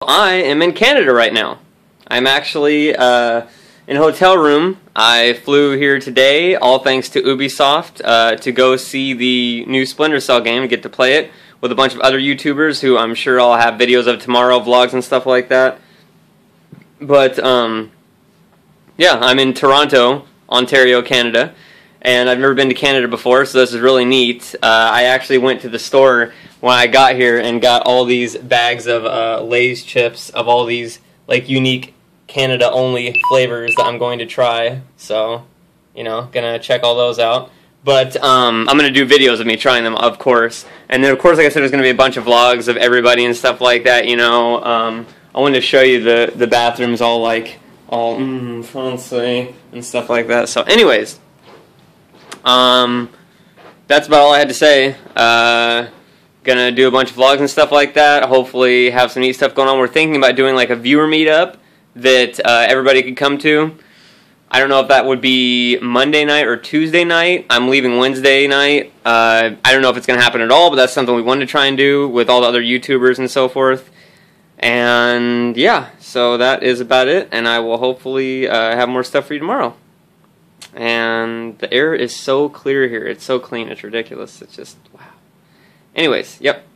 I am in Canada right now. I'm actually uh, in a hotel room. I flew here today, all thanks to Ubisoft, uh, to go see the new Splinter Cell game and get to play it with a bunch of other YouTubers who I'm sure I'll have videos of tomorrow, vlogs and stuff like that. But um, yeah, I'm in Toronto, Ontario, Canada, and I've never been to Canada before, so this is really neat. Uh, I actually went to the store when I got here and got all these bags of uh, Lay's chips of all these like unique Canada only flavors that I'm going to try. So, you know, gonna check all those out. But um, I'm gonna do videos of me trying them, of course. And then, of course, like I said, there's gonna be a bunch of vlogs of everybody and stuff like that. You know, um, I wanted to show you the the bathrooms all like all mm, fancy and stuff like that. So, anyways, um, that's about all I had to say. Uh, gonna do a bunch of vlogs and stuff like that. Hopefully, have some neat stuff going on. We're thinking about doing like a viewer meetup that uh, everybody could come to. I don't know if that would be Monday night or Tuesday night. I'm leaving Wednesday night. Uh, I don't know if it's to happen at all, but that's something we wanted to try and do with all the other YouTubers and so forth. And yeah, so that is about it. And I will hopefully uh, have more stuff for you tomorrow. And the air is so clear here. It's so clean. It's ridiculous. It's just, wow. Anyways, yep.